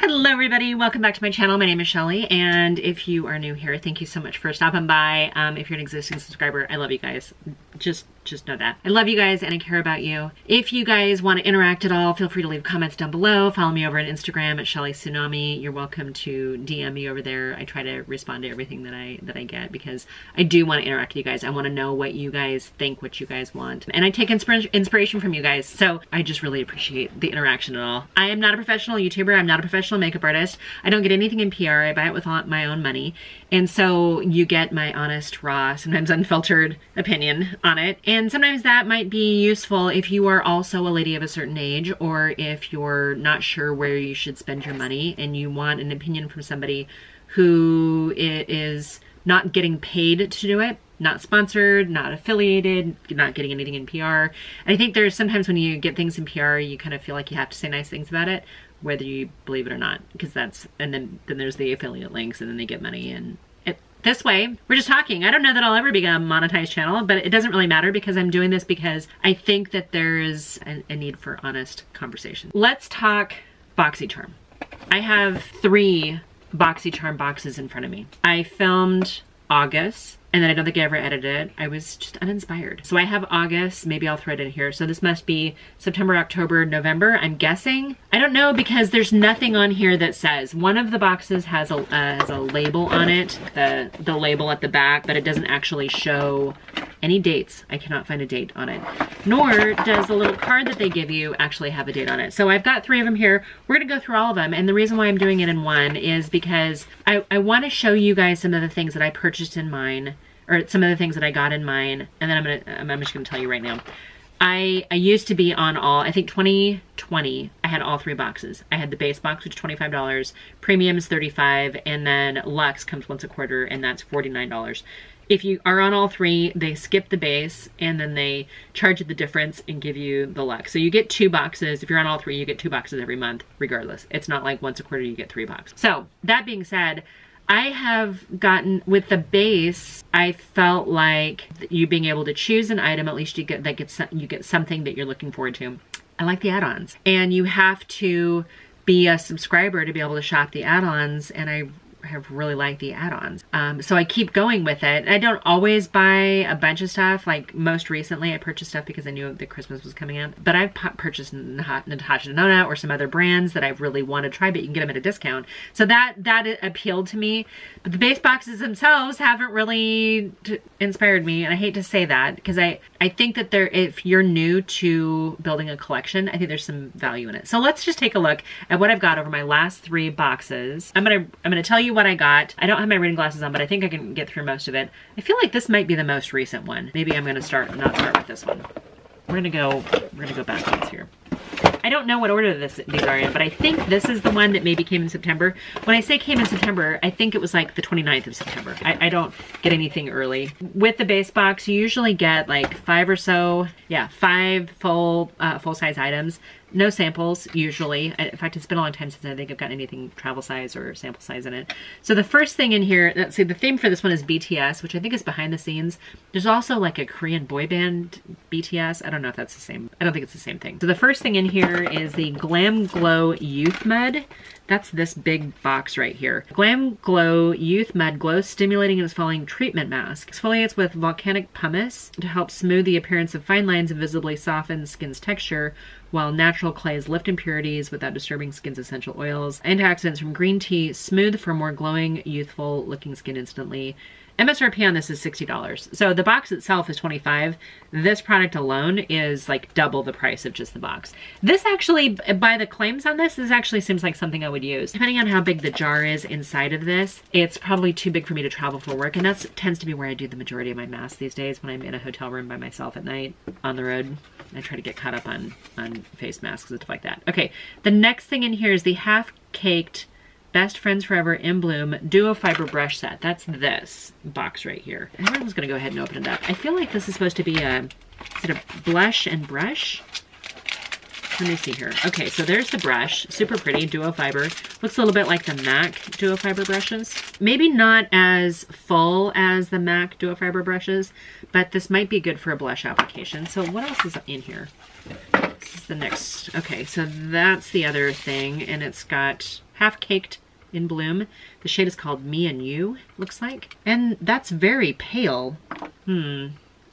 Hello everybody, welcome back to my channel. My name is Sheli and if you are new here, thank you so much for stopping by. Um, if you're an existing subscriber, I love you guys. Just just know that. I love you guys and I care about you. If you guys want to interact at all, feel free to leave comments down below. Follow me over on Instagram at Sheli Tsunami. You're welcome to DM me over there. I try to respond to everything that I that I get because I do want to interact with you guys. I want to know what you guys think, what you guys want. And I take inspir inspiration from you guys. So I just really appreciate the interaction at all. I am not a professional YouTuber. I'm not a professional makeup artist. I don't get anything in PR. I buy it with my own money. And so you get my honest, raw, sometimes unfiltered opinion on it. And sometimes that might be useful if you are also a lady of a certain age or if you're not sure where you should spend your money and you want an opinion from somebody who is not getting paid to do it not sponsored, not affiliated, not getting anything in PR. I think there's sometimes when you get things in PR, you kind of feel like you have to say nice things about it, whether you believe it or not, because that's, and then, then there's the affiliate links and then they get money and this way. We're just talking. I don't know that I'll ever become a monetized channel, but it doesn't really matter because I'm doing this because I think that there is a, a need for honest conversation. Let's talk BoxyCharm. I have three BoxyCharm boxes in front of me. I filmed August, and then I don't think I ever edited it. I was just uninspired. So I have August, maybe I'll throw it in here. So this must be September, October, November, I'm guessing. I don't know because there's nothing on here that says. One of the boxes has a, uh, has a label on it, the, the label at the back, but it doesn't actually show any dates. I cannot find a date on it. Nor does the little card that they give you actually have a date on it. So I've got three of them here. We're gonna go through all of them. And the reason why I'm doing it in one is because I, I wanna show you guys some of the things that I purchased in mine or some of the things that I got in mine. And then I'm gonna, I'm just gonna tell you right now. I, I used to be on all, I think 2020, I had all three boxes. I had the base box, which is $25, premium is 35 and then Lux comes once a quarter, and that's $49. If you are on all three, they skip the base, and then they charge you the difference and give you the Luxe. So you get two boxes. If you're on all three, you get two boxes every month, regardless. It's not like once a quarter you get three boxes. So, that being said, I have gotten with the base, I felt like you being able to choose an item, at least you get that gets you get something that you're looking forward to. I like the add-ons. And you have to be a subscriber to be able to shop the add-ons and I have really liked the add-ons. Um, so I keep going with it. I don't always buy a bunch of stuff. Like most recently, I purchased stuff because I knew that Christmas was coming up. But I've purchased Natasha Denona or some other brands that I really want to try, but you can get them at a discount. So that that appealed to me. But the base boxes themselves haven't really inspired me, and I hate to say that because I I think that there if you're new to building a collection, I think there's some value in it. So let's just take a look at what I've got over my last three boxes. I'm gonna I'm gonna tell you what I got. I don't have my reading glasses on, but I think I can get through most of it. I feel like this might be the most recent one. Maybe I'm gonna start, not start with this one. We're gonna go, we're gonna go backwards here. I don't know what order this these are in, but I think this is the one that maybe came in September. When I say came in September, I think it was like the 29th of September. I, I don't get anything early. With the base box, you usually get like five or so, yeah, five full uh, full size items no samples usually. Uh, in fact, it's been a long time since I think I've gotten anything travel size or sample size in it. So the first thing in here, let's see, the theme for this one is BTS, which I think is behind the scenes. There's also like a Korean boy band BTS. I don't know if that's the same. I don't think it's the same thing. So the first thing in here is the Glam Glow Youth Mud. That's this big box right here. Glam Glow Youth Mud Glow Stimulating and Exfoliating Treatment Mask. Exfoliates with volcanic pumice to help smooth the appearance of fine lines and visibly soften skin's texture while natural clays lift impurities without disturbing skin's essential oils. Antioxidants from green tea smooth for more glowing, youthful looking skin instantly. MSRP on this is $60. So the box itself is 25. This product alone is like double the price of just the box. This actually, by the claims on this, this actually seems like something I would use. Depending on how big the jar is inside of this, it's probably too big for me to travel for work. And that tends to be where I do the majority of my masks these days when I'm in a hotel room by myself at night on the road. I try to get caught up on, on face masks and stuff like that. Okay, the next thing in here is the half-caked Best Friends Forever in Bloom Duo Fiber Brush Set. That's this box right here. Everyone's gonna go ahead and open it up. I feel like this is supposed to be a, it a blush and brush? Let me see here. Okay, so there's the brush. Super pretty, duo fiber. Looks a little bit like the MAC duo fiber brushes. Maybe not as full as the MAC duo fiber brushes, but this might be good for a blush application. So what else is in here? The next? Okay, so that's the other thing, and it's got half caked in bloom. The shade is called Me and You, looks like. And that's very pale. Hmm.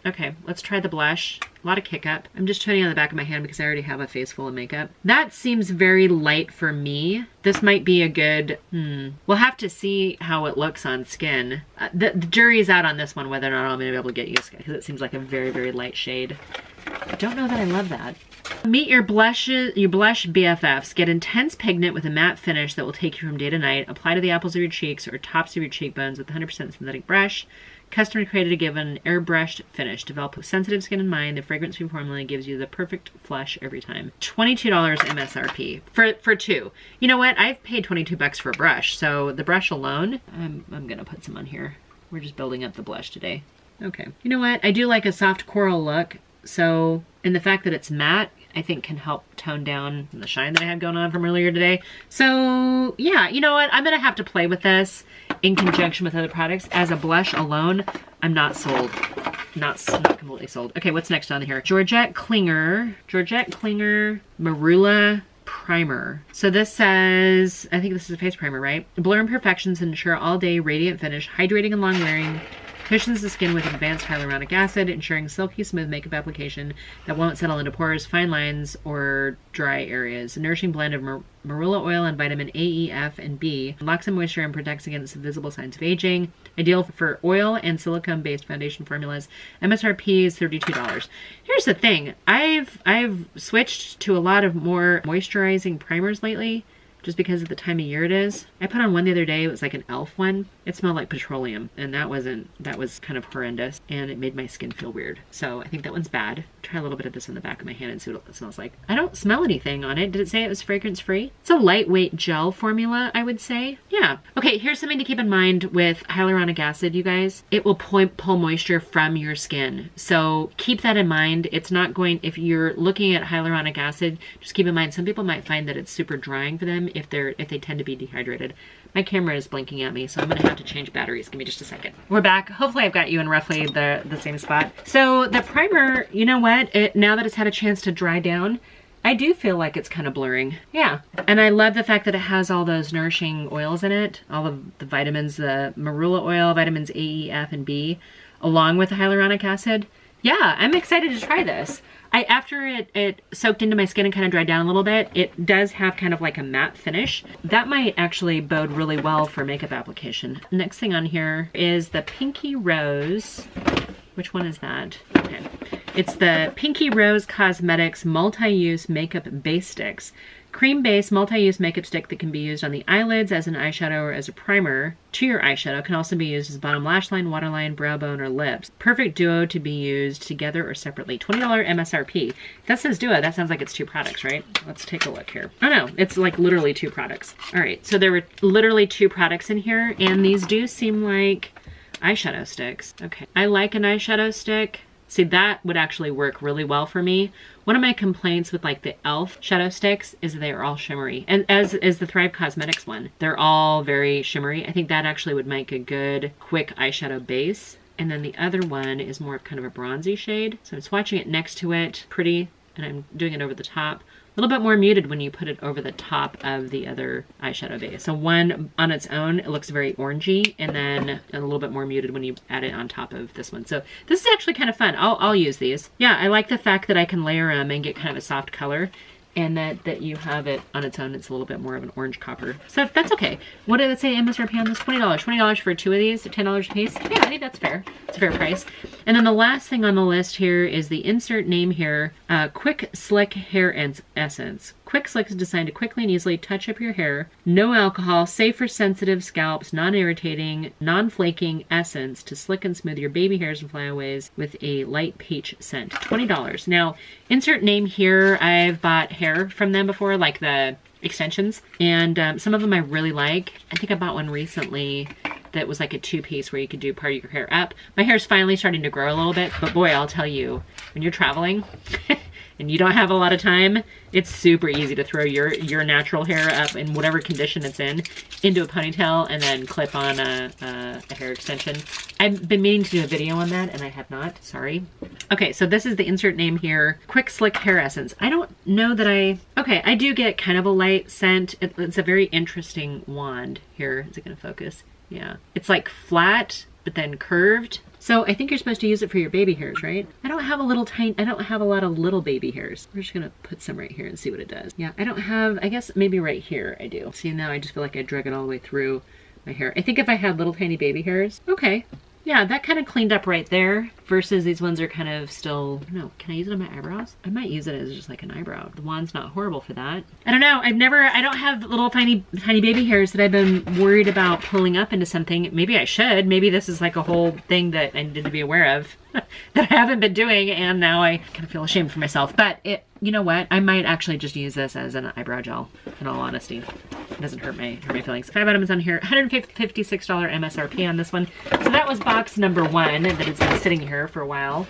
Okay, let's try the blush. A lot of kick up. I'm just turning on the back of my hand because I already have a face full of makeup. That seems very light for me. This might be a good, hmm. We'll have to see how it looks on skin. Uh, the, the jury is out on this one whether or not I'm to be able to get used to it because it seems like a very, very light shade. I don't know that I love that. Meet your blushes, your blush BFFs. Get intense pigment with a matte finish that will take you from day to night. Apply to the apples of your cheeks or tops of your cheekbones with 100% synthetic brush. Custom created to give an airbrushed finish. Developed with sensitive skin in mind, the fragrance-free formula gives you the perfect flush every time. $22 MSRP for for two. You know what? I've paid 22 bucks for a brush, so the brush alone, I'm, I'm gonna put some on here. We're just building up the blush today. Okay. You know what? I do like a soft coral look, so, and the fact that it's matte, I think can help tone down the shine that I had going on from earlier today. So yeah, you know what? I'm gonna have to play with this in conjunction with other products. As a blush alone, I'm not sold. Not, not completely sold. Okay, what's next on here? Georgette Klinger. Georgette Klinger Marula primer. So this says, I think this is a face primer, right? Blur imperfections and ensure all day radiant finish, hydrating and long wearing, Cushions the skin with advanced hyaluronic acid, ensuring silky smooth makeup application that won't settle into pores, fine lines, or dry areas. A nourishing blend of mar marula oil and vitamin A, E, F, and B locks in moisture and protects against visible signs of aging. Ideal for oil and silicone-based foundation formulas. MSRP is $32. Here's the thing. I've I've switched to a lot of more moisturizing primers lately just because of the time of year it is. I put on one the other day, it was like an e.l.f. one. It smelled like petroleum and that wasn't, that was kind of horrendous and it made my skin feel weird. So I think that one's bad. Try a little bit of this on the back of my hand and see what it smells like. I don't smell anything on it. Did it say it was fragrance free? It's a lightweight gel formula, I would say. Yeah. Okay, here's something to keep in mind with hyaluronic acid, you guys. It will pull, pull moisture from your skin. So keep that in mind. It's not going, if you're looking at hyaluronic acid, just keep in mind, some people might find that it's super drying for them if they're if they tend to be dehydrated. My camera is blinking at me, so I'm gonna have to change batteries. Give me just a second. We're back. Hopefully I've got you in roughly the, the same spot. So the primer, you know what? It, now that it's had a chance to dry down, I do feel like it's kind of blurring. Yeah. And I love the fact that it has all those nourishing oils in it. All of the vitamins, the marula oil, vitamins A, E, F, and B, along with the hyaluronic acid. Yeah, I'm excited to try this. I after it, it soaked into my skin and kind of dried down a little bit, it does have kind of like a matte finish. That might actually bode really well for makeup application. Next thing on here is the Pinky Rose. Which one is that? Okay. It's the Pinky Rose Cosmetics Multi-Use Makeup Base Sticks. Cream-based multi-use makeup stick that can be used on the eyelids as an eyeshadow or as a primer to your eyeshadow. Can also be used as bottom lash line, waterline, brow bone, or lips. Perfect duo to be used together or separately. $20 MSRP. That says duo. That sounds like it's two products, right? Let's take a look here. Oh no, it's like literally two products. All right, so there were literally two products in here, and these do seem like eyeshadow sticks. Okay, I like an eyeshadow stick. See, that would actually work really well for me. One of my complaints with like the e.l.f. shadow sticks is they're all shimmery. And as is the Thrive Cosmetics one. They're all very shimmery. I think that actually would make a good quick eyeshadow base. And then the other one is more of kind of a bronzy shade. So I'm swatching it next to it, pretty, and I'm doing it over the top little bit more muted when you put it over the top of the other eyeshadow base. So one on its own, it looks very orangey, and then a little bit more muted when you add it on top of this one. So this is actually kind of fun. I'll, I'll use these. Yeah, I like the fact that I can layer them and get kind of a soft color and that, that you have it on its own. It's a little bit more of an orange copper. So that's okay. What did it say MSRP on this? $20. $20 for two of these, $10 a piece. Yeah, I think that's fair. It's a fair price. And then the last thing on the list here is the insert name here, uh, Quick Slick Hair Essence. Quick Slick is designed to quickly and easily touch up your hair. No alcohol, safe for sensitive scalps, non-irritating, non-flaking essence to slick and smooth your baby hairs and flyaways with a light peach scent. $20. Now, insert name here, I've bought hair from them before, like the extensions, and um, some of them I really like. I think I bought one recently that was like a two-piece where you could do part of your hair up. My hair is finally starting to grow a little bit, but boy, I'll tell you, when you're traveling, and you don't have a lot of time, it's super easy to throw your, your natural hair up in whatever condition it's in into a ponytail and then clip on a, a, a hair extension. I've been meaning to do a video on that and I have not, sorry. Okay, so this is the insert name here, Quick Slick Hair Essence. I don't know that I, okay, I do get kind of a light scent. It, it's a very interesting wand here. Is it gonna focus? Yeah. It's like flat, but then curved. So I think you're supposed to use it for your baby hairs, right? I don't have a little tiny, I don't have a lot of little baby hairs. We're just gonna put some right here and see what it does. Yeah, I don't have, I guess maybe right here I do. See now I just feel like I drag it all the way through my hair. I think if I had little tiny baby hairs, okay, yeah, that kind of cleaned up right there versus these ones are kind of still, no, can I use it on my eyebrows? I might use it as just like an eyebrow. The wand's not horrible for that. I don't know. I've never, I don't have little tiny, tiny baby hairs that I've been worried about pulling up into something. Maybe I should. Maybe this is like a whole thing that I need to be aware of that I haven't been doing and now I kind of feel ashamed for myself. But it, you know what? I might actually just use this as an eyebrow gel, in all honesty. It doesn't hurt my, hurt my feelings. Five items on here, $156 MSRP on this one. So that was box number one that has been sitting here for a while.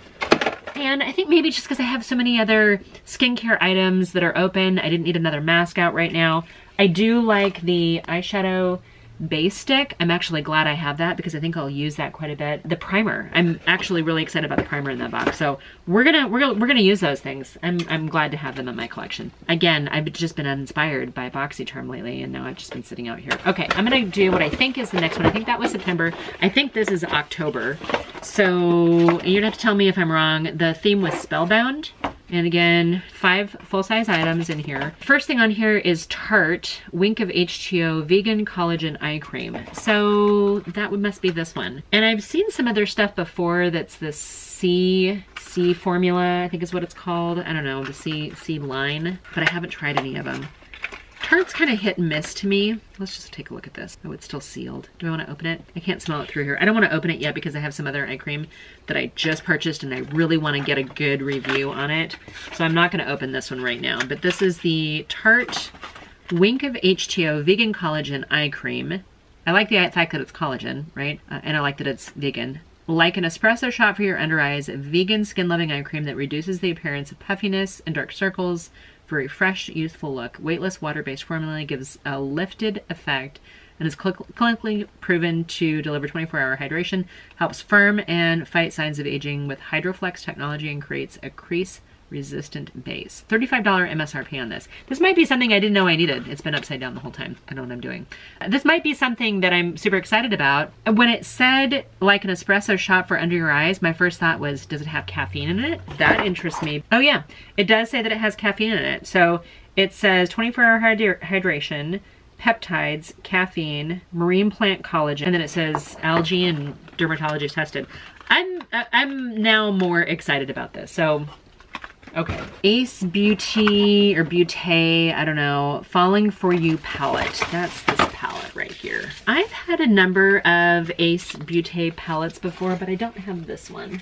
And I think maybe just because I have so many other skincare items that are open, I didn't need another mask out right now. I do like the eyeshadow base stick. I'm actually glad I have that because I think I'll use that quite a bit. The primer, I'm actually really excited about the primer in that box. So we're gonna we're gonna we're gonna use those things. I'm I'm glad to have them in my collection. Again, I've just been inspired by BoxyCharm lately, and now I've just been sitting out here. Okay, I'm gonna do what I think is the next one. I think that was September. I think this is October. So you're gonna have to tell me if I'm wrong. The theme was Spellbound. And again, five full-size items in here. First thing on here is Tarte Wink of H2O Vegan Collagen Eye Cream. So that must be this one. And I've seen some other stuff before that's this C, C formula, I think is what it's called. I don't know, the C, C line, but I haven't tried any of them. Tarte's kind of hit and miss to me. Let's just take a look at this. Oh, it's still sealed. Do I want to open it? I can't smell it through here. I don't want to open it yet because I have some other eye cream that I just purchased and I really want to get a good review on it. So I'm not going to open this one right now. But this is the Tarte Wink of H2O Vegan Collagen Eye Cream. I like the fact that it's collagen, right? Uh, and I like that it's vegan. Like an espresso shot for your under eyes, vegan skin-loving eye cream that reduces the appearance of puffiness and dark circles, for a fresh, youthful look. Weightless water-based formula gives a lifted effect and is cl clinically proven to deliver 24-hour hydration, helps firm and fight signs of aging with Hydroflex technology, and creates a crease resistant base. $35 MSRP on this. This might be something I didn't know I needed. It's been upside down the whole time. I don't know what I'm doing. Uh, this might be something that I'm super excited about. When it said like an espresso shot for under your eyes, my first thought was, does it have caffeine in it? That interests me. Oh yeah, it does say that it has caffeine in it. So it says 24 hour hydration, peptides, caffeine, marine plant collagen, and then it says algae and dermatologist tested. I'm uh, I'm now more excited about this. So Okay. Ace Beauty or Beauté, I don't know, Falling For You palette. That's this palette right here. I've had a number of Ace Beauté palettes before, but I don't have this one.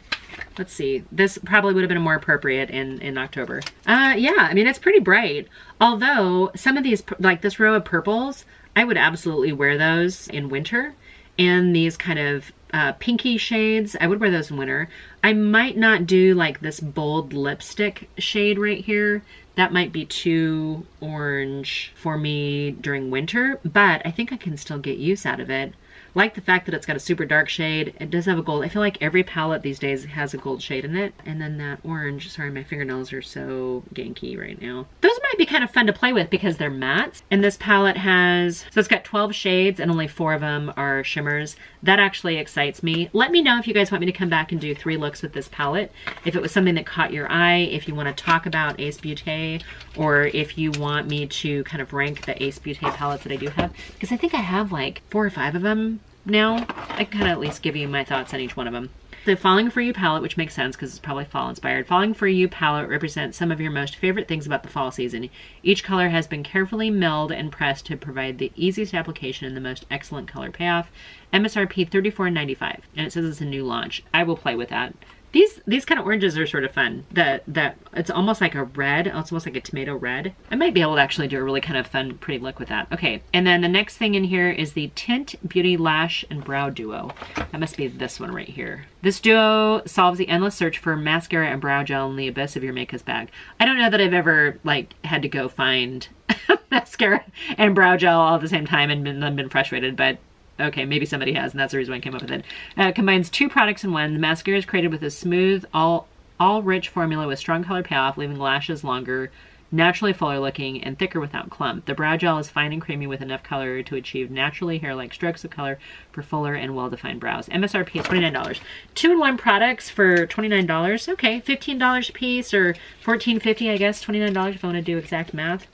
Let's see. This probably would have been more appropriate in, in October. Uh, yeah, I mean, it's pretty bright. Although some of these, like this row of purples, I would absolutely wear those in winter. And these kind of uh, pinky shades. I would wear those in winter. I might not do like this bold lipstick shade right here. That might be too orange for me during winter, but I think I can still get use out of it like the fact that it's got a super dark shade. It does have a gold. I feel like every palette these days has a gold shade in it. And then that orange, sorry, my fingernails are so ganky right now. Those might be kind of fun to play with because they're mattes. And this palette has, so it's got 12 shades and only four of them are shimmers. That actually excites me. Let me know if you guys want me to come back and do three looks with this palette. If it was something that caught your eye, if you want to talk about Ace Beauté, or if you want me to kind of rank the Ace Beauté palettes that I do have. Because I think I have like four or five of them now. I can kind of at least give you my thoughts on each one of them. The Falling For You palette, which makes sense because it's probably fall inspired. Falling For You palette represents some of your most favorite things about the fall season. Each color has been carefully milled and pressed to provide the easiest application and the most excellent color payoff. MSRP $34.95 and it says it's a new launch. I will play with that. These these kind of oranges are sort of fun. That that it's almost like a red. It's almost like a tomato red. I might be able to actually do a really kind of fun, pretty look with that. Okay, and then the next thing in here is the Tint Beauty Lash and Brow Duo. That must be this one right here. This duo solves the endless search for mascara and brow gel in the abyss of your makeup bag. I don't know that I've ever like had to go find mascara and brow gel all at the same time and been, been frustrated, but Okay, maybe somebody has, and that's the reason why I came up with it. Uh, combines two products in one. The mascara is created with a smooth, all all rich formula with strong color payoff, leaving lashes longer, naturally fuller looking, and thicker without clump. The brow gel is fine and creamy with enough color to achieve naturally hair-like strokes of color for fuller and well-defined brows. MSRP is $29. Two-in-one products for $29. Okay, $15 a piece or $14.50 I guess, $29 if I want to do exact math.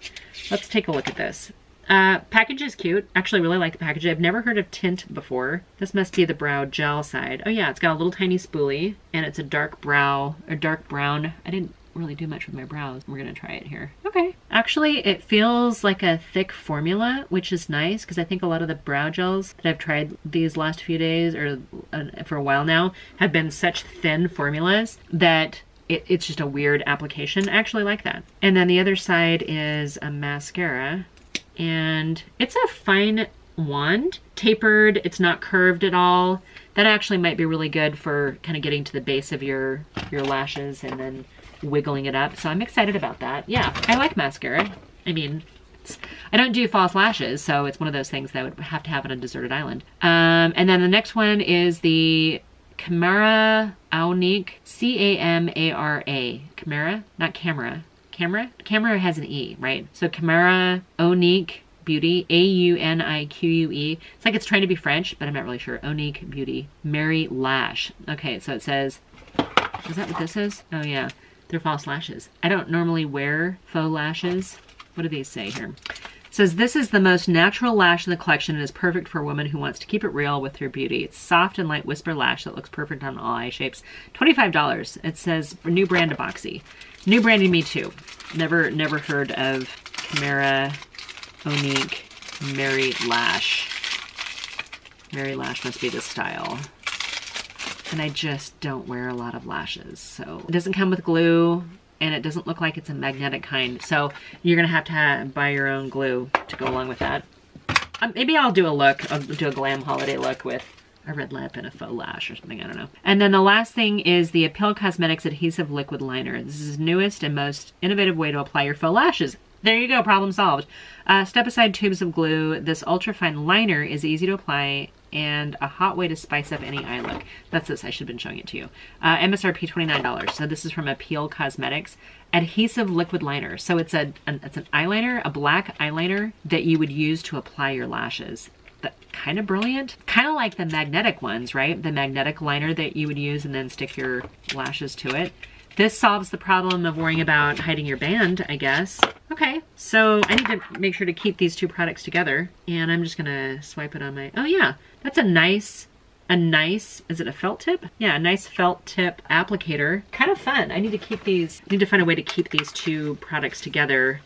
Let's take a look at this. Uh, package is cute. Actually, really like the package. I've never heard of tint before. This must be the brow gel side. Oh yeah, it's got a little tiny spoolie, and it's a dark brow, a dark brown. I didn't really do much with my brows. We're gonna try it here. Okay. Actually, it feels like a thick formula, which is nice because I think a lot of the brow gels that I've tried these last few days or uh, for a while now have been such thin formulas that it, it's just a weird application. I actually like that. And then the other side is a mascara and it's a fine wand, tapered, it's not curved at all. That actually might be really good for kind of getting to the base of your, your lashes and then wiggling it up. So I'm excited about that. Yeah, I like mascara. I mean, I don't do false lashes, so it's one of those things that I would have to have on a deserted island. Um, and then the next one is the Camara Aunique, C-A-M-A-R-A. Camara, not camera, camera. Camera has an E, right? So Camara Aunique Beauty, A-U-N-I-Q-U-E. It's like it's trying to be French, but I'm not really sure. Aunique Beauty. Mary Lash. Okay, so it says, is that what this is? Oh yeah, they're false lashes. I don't normally wear faux lashes. What do these say here? It says this is the most natural lash in the collection and is perfect for a woman who wants to keep it real with her beauty. It's soft and light whisper lash that looks perfect on all eye shapes. $25. It says new brand of Boxy. New branding me too. Never, never heard of Camara Aunique Mary Lash. Mary Lash must be the style. And I just don't wear a lot of lashes. So it doesn't come with glue and it doesn't look like it's a magnetic kind. So you're gonna have to have, buy your own glue to go along with that. Um, maybe I'll do a look, I'll do a glam holiday look with a red lip and a faux lash or something, I don't know. And then the last thing is the Appeal Cosmetics Adhesive Liquid Liner. This is newest and most innovative way to apply your faux lashes. There you go, problem solved. Uh, step aside tubes of glue. This ultra fine liner is easy to apply and a hot way to spice up any eye look. That's this, I should have been showing it to you. Uh, MSRP $29. So this is from Appeal Cosmetics. Adhesive liquid liner. So it's a an, it's an eyeliner, a black eyeliner that you would use to apply your lashes kind of brilliant. Kind of like the magnetic ones, right? The magnetic liner that you would use and then stick your lashes to it. This solves the problem of worrying about hiding your band, I guess. Okay, so I need to make sure to keep these two products together. And I'm just gonna swipe it on my, oh yeah, that's a nice, a nice, is it a felt tip? Yeah, a nice felt tip applicator. Kind of fun. I need to keep these, I need to find a way to keep these two products together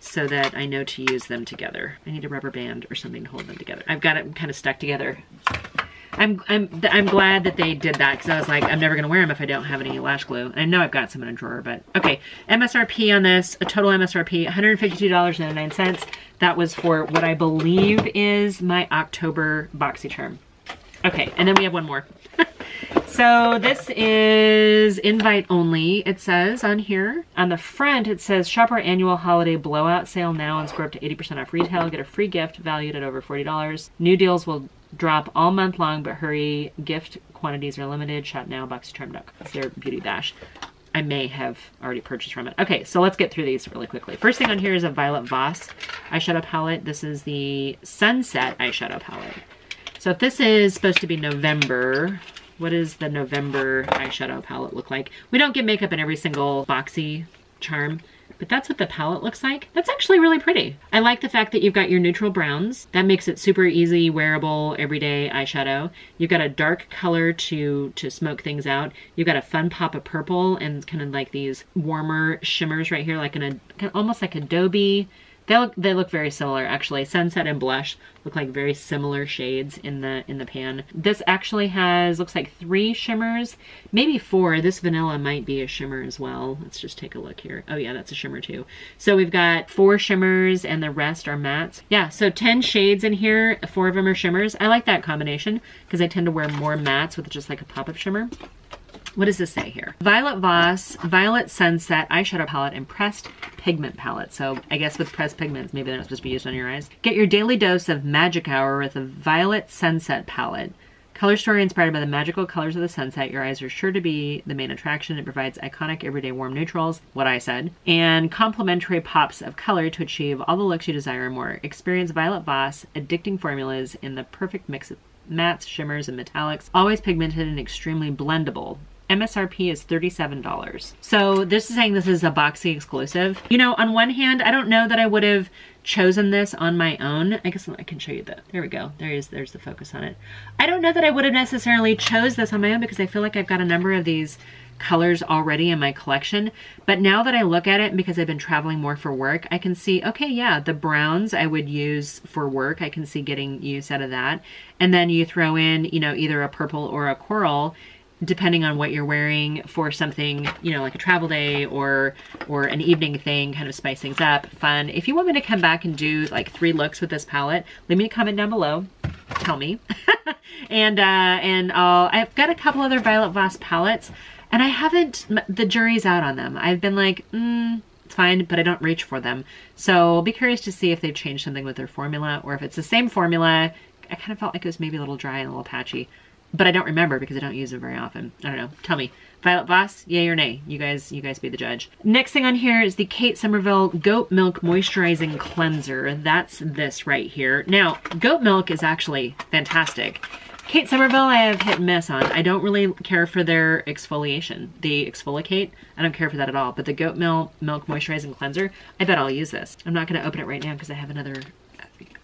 so that I know to use them together. I need a rubber band or something to hold them together. I've got it kind of stuck together. I'm, I'm, I'm glad that they did that because I was like, I'm never going to wear them if I don't have any lash glue. I know I've got some in a drawer, but okay. MSRP on this, a total MSRP, $152.99. That was for what I believe is my October boxy BoxyCharm. Okay, and then we have one more. so this is invite only, it says on here. On the front, it says shop our annual holiday blowout sale now and score up to 80% off retail. Get a free gift valued at over $40. New deals will drop all month long, but hurry, gift quantities are limited. Shop now, boxycharm.com. It's their beauty bash. I may have already purchased from it. Okay, so let's get through these really quickly. First thing on here is a Violet Voss eyeshadow palette. This is the Sunset eyeshadow palette. So if this is supposed to be November, what does the November eyeshadow palette look like? We don't get makeup in every single boxy charm, but that's what the palette looks like. That's actually really pretty. I like the fact that you've got your neutral browns. That makes it super easy, wearable, everyday eyeshadow. You've got a dark color to, to smoke things out. You've got a fun pop of purple and kind of like these warmer shimmers right here, like an, almost like Adobe They look they look very similar actually. Sunset and Blush look like very similar shades in the in the pan. This actually has looks like three shimmers, maybe four. This vanilla might be a shimmer as well. Let's just take a look here. Oh yeah, that's a shimmer too. So we've got four shimmers and the rest are mattes. Yeah, so 10 shades in here, four of them are shimmers. I like that combination because I tend to wear more mattes with just like a pop of shimmer. What does this say here? Violet Voss, Violet Sunset Eyeshadow Palette, and Pressed Pigment Palette. So I guess with pressed pigments, maybe they're not supposed to be used on your eyes. Get your daily dose of magic hour with a Violet Sunset Palette. Color story inspired by the magical colors of the sunset. Your eyes are sure to be the main attraction. It provides iconic everyday warm neutrals, what I said, and complementary pops of color to achieve all the looks you desire and more. Experience Violet Voss addicting formulas in the perfect mix of mattes, shimmers, and metallics, always pigmented and extremely blendable. MSRP is $37. So this is saying this is a Boxy exclusive. You know, on one hand, I don't know that I would have chosen this on my own. I guess I can show you the, there we go. There is, there's the focus on it. I don't know that I would have necessarily chose this on my own because I feel like I've got a number of these colors already in my collection. But now that I look at it, because I've been traveling more for work, I can see, okay, yeah, the browns I would use for work. I can see getting use out of that. And then you throw in, you know, either a purple or a coral depending on what you're wearing for something, you know, like a travel day or or an evening thing, kind of spice things up, fun. If you want me to come back and do like three looks with this palette, leave me a comment down below. Tell me. and uh, and I'll, I've got a couple other Violet Voss palettes, and I haven't, the jury's out on them. I've been like, mm, it's fine, but I don't reach for them. So I'll be curious to see if they've changed something with their formula or if it's the same formula. I kind of felt like it was maybe a little dry and a little patchy but I don't remember because I don't use it very often. I don't know. Tell me. Violet Voss, yay or nay? You guys, you guys be the judge. Next thing on here is the Kate Somerville Goat Milk Moisturizing Cleanser. That's this right here. Now, goat milk is actually fantastic. Kate Somerville I have hit and miss on. I don't really care for their exfoliation. The exfoliate, I don't care for that at all. But the goat milk milk moisturizing cleanser, I bet I'll use this. I'm not going to open it right now because I have another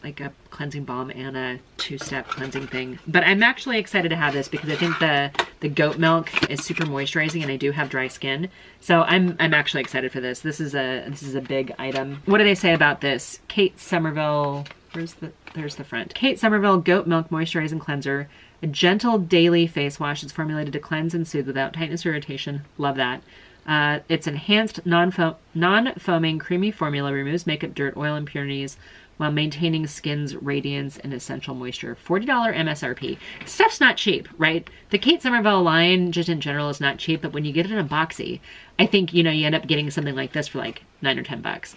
like a cleansing balm and a two-step cleansing thing. But I'm actually excited to have this because I think the the goat milk is super moisturizing and I do have dry skin. So I'm I'm actually excited for this. This is a this is a big item. What do they say about this? Kate Somerville, where's the there's the front. Kate Somerville Goat Milk Moisturizing Cleanser. A gentle daily face wash is formulated to cleanse and soothe without tightness or irritation. Love that. Uh, its enhanced non-foaming non creamy formula removes makeup dirt, oil impurities, while maintaining skin's radiance and essential moisture. $40 MSRP. Stuff's not cheap, right? The Kate Somerville line, just in general, is not cheap, but when you get it in a boxy, I think, you know, you end up getting something like this for like nine or 10 bucks.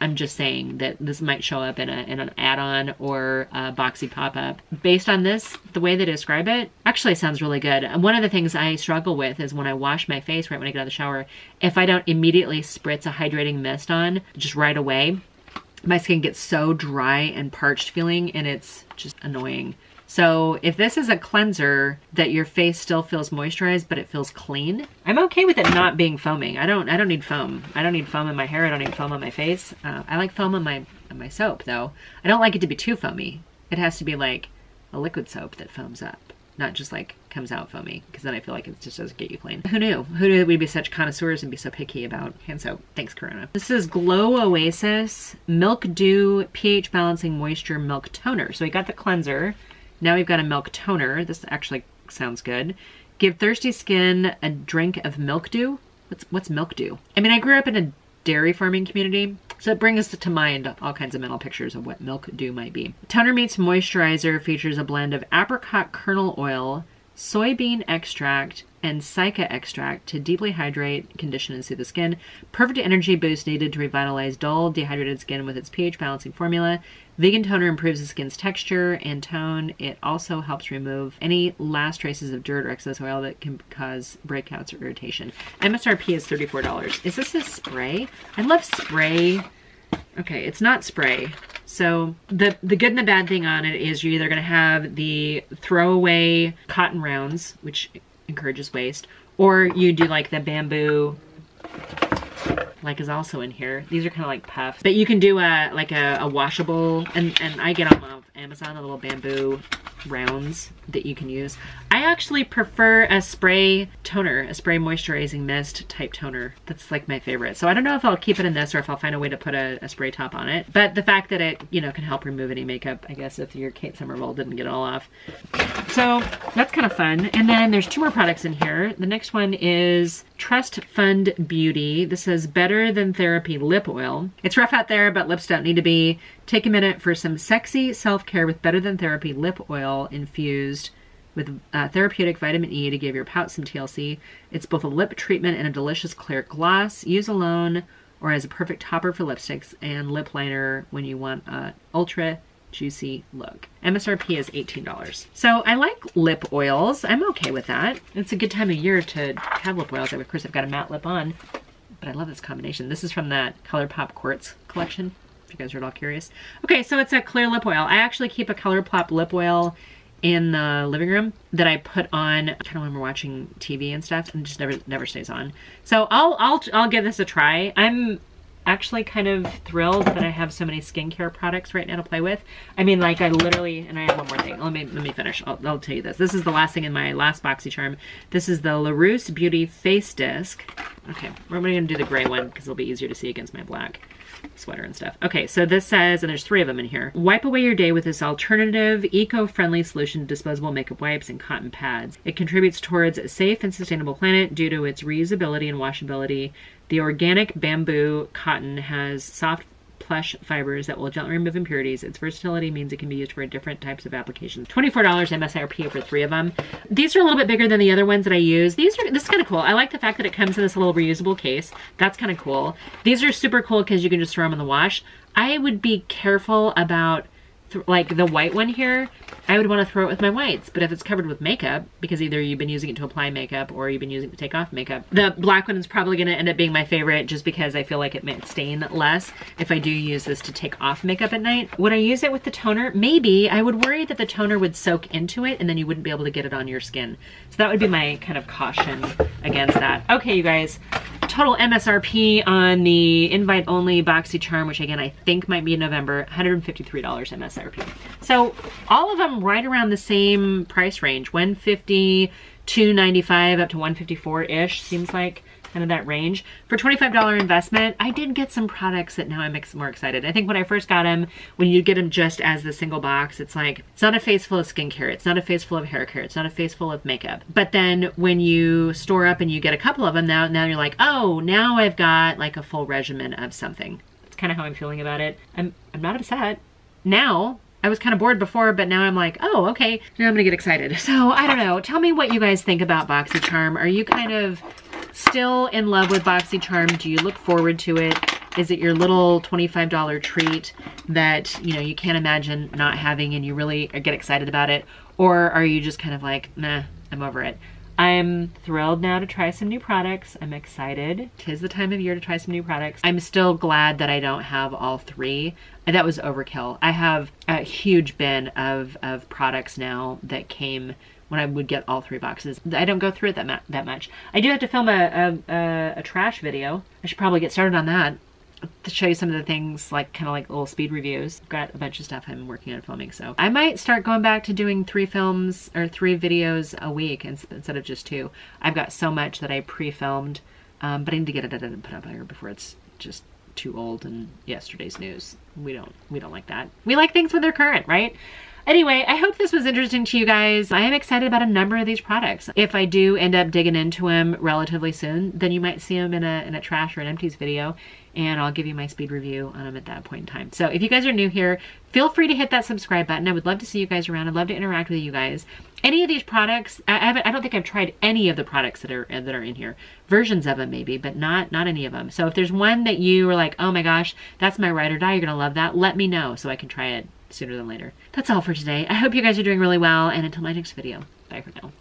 I'm just saying that this might show up in, a, in an add-on or a boxy pop-up. Based on this, the way they describe it, actually sounds really good. And one of the things I struggle with is when I wash my face right when I get out of the shower, if I don't immediately spritz a hydrating mist on just right away, my skin gets so dry and parched feeling and it's just annoying. So if this is a cleanser that your face still feels moisturized but it feels clean, I'm okay with it not being foaming. I don't I don't need foam. I don't need foam in my hair. I don't need foam on my face. Uh, I like foam on my on my soap though. I don't like it to be too foamy. It has to be like a liquid soap that foams up not just like comes out foamy because then I feel like it just doesn't get you clean. Who knew? Who knew we'd be such connoisseurs and be so picky about hand soap? Thanks, Corona. This is Glow Oasis Milk Dew pH Balancing Moisture Milk Toner. So we got the cleanser. Now we've got a milk toner. This actually sounds good. Give thirsty skin a drink of milk dew. What's, what's milk dew? I mean, I grew up in a dairy farming community, so it brings to mind all kinds of mental pictures of what milk dew might be. Toner Meets Moisturizer features a blend of apricot kernel oil, soybean extract, and cica extract to deeply hydrate, condition, and soothe the skin. Perfect energy boost needed to revitalize dull, dehydrated skin with its pH balancing formula. Vegan toner improves the skin's texture and tone. It also helps remove any last traces of dirt or excess oil that can cause breakouts or irritation. MSRP is $34. Is this a spray? I love spray. Okay, it's not spray. So the, the good and the bad thing on it is you're either going to have the throwaway cotton rounds, which encourages waste, or you do like the bamboo like is also in here. These are kind of like puffs. But you can do a like a, a washable, and, and I get them off Amazon, the little bamboo rounds that you can use. I actually prefer a spray toner, a spray moisturizing mist type toner. That's like my favorite. So I don't know if I'll keep it in this or if I'll find a way to put a, a spray top on it. But the fact that it, you know, can help remove any makeup, I guess if your Kate Somerville didn't get it all off. So that's kind of fun. And then there's two more products in here. The next one is Trust Fund Beauty. This says Better Than Therapy Lip Oil. It's rough out there, but lips don't need to be. Take a minute for some sexy self-care with Better Than Therapy Lip Oil infused with uh, therapeutic vitamin E to give your pout some TLC. It's both a lip treatment and a delicious clear gloss. Use alone or as a perfect topper for lipsticks and lip liner when you want a ultra juicy look. MSRP is $18. So I like lip oils. I'm okay with that. It's a good time of year to have lip oils. Of course, I've got a matte lip on, but I love this combination. This is from that ColourPop Quartz collection, if you guys are at all curious. Okay, so it's a clear lip oil. I actually keep a ColourPop lip oil in the living room that I put on kind of when we're watching TV and stuff and just never never stays on. So I'll I'll I'll give this a try. I'm actually kind of thrilled that I have so many skincare products right now to play with. I mean, like I literally, and I have one more thing. Let me let me finish. I'll, I'll tell you this. This is the last thing in my last BoxyCharm. This is the LaRousse Beauty Face Disc. Okay, we're going to do the gray one because it'll be easier to see against my black sweater and stuff. Okay, so this says, and there's three of them in here, wipe away your day with this alternative, eco-friendly solution to disposable makeup wipes and cotton pads. It contributes towards a safe and sustainable planet due to its reusability and washability. The organic bamboo cotton has soft plush fibers that will gently remove impurities. Its versatility means it can be used for different types of applications. $24 MSRP for three of them. These are a little bit bigger than the other ones that I use. These are, this is kind of cool. I like the fact that it comes in this little reusable case. That's kind of cool. These are super cool because you can just throw them in the wash. I would be careful about like the white one here, I would want to throw it with my whites. But if it's covered with makeup, because either you've been using it to apply makeup or you've been using it to take off makeup, the black one is probably going to end up being my favorite just because I feel like it might stain less if I do use this to take off makeup at night. Would I use it with the toner? Maybe. I would worry that the toner would soak into it and then you wouldn't be able to get it on your skin. So that would be my kind of caution against that. Okay, you guys, total MSRP on the invite only BoxyCharm, which again I think might be in November, $153 MSRP. So all of them right around the same price range, 150 295 up to 154-ish seems like kind of that range. For $25 investment, I did get some products that now I'm more excited. I think when I first got them, when you get them just as the single box, it's like, it's not a face full of skincare, it's not a face full of hair care, it's not a face full of makeup. But then when you store up and you get a couple of them, now, now you're like, oh, now I've got like a full regimen of something. That's kind of how I'm feeling about it. I'm, I'm not upset. Now, I was kind of bored before, but now I'm like, oh, okay. Now I'm gonna get excited. So I don't know. Tell me what you guys think about BoxyCharm. Are you kind of still in love with BoxyCharm? Do you look forward to it? Is it your little $25 treat that, you know, you can't imagine not having and you really get excited about it? Or are you just kind of like, nah, I'm over it? I'm thrilled now to try some new products. I'm excited. Tis the time of year to try some new products. I'm still glad that I don't have all three. That was overkill. I have a huge bin of, of products now that came when I would get all three boxes. I don't go through it that, that much. I do have to film a, a, a trash video. I should probably get started on that to show you some of the things like kind of like little speed reviews. I've got a bunch of stuff I'm working on filming so I might start going back to doing three films or three videos a week instead of just two. I've got so much that I pre-filmed um, but I need to get it edited and put up here before it's just too old and yesterday's news. We don't we don't like that. We like things when they're current, right? Anyway, I hope this was interesting to you guys. I am excited about a number of these products. If I do end up digging into them relatively soon, then you might see them in a, in a trash or an empties video and I'll give you my speed review on them at that point in time. So if you guys are new here, feel free to hit that subscribe button. I would love to see you guys around. I'd love to interact with you guys. Any of these products, I haven't, I don't think I've tried any of the products that are that are in here. Versions of them maybe, but not not any of them. So if there's one that you are like, oh my gosh, that's my ride or die, you're gonna love that, let me know so I can try it sooner than later. That's all for today. I hope you guys are doing really well, and until my next video, bye for now.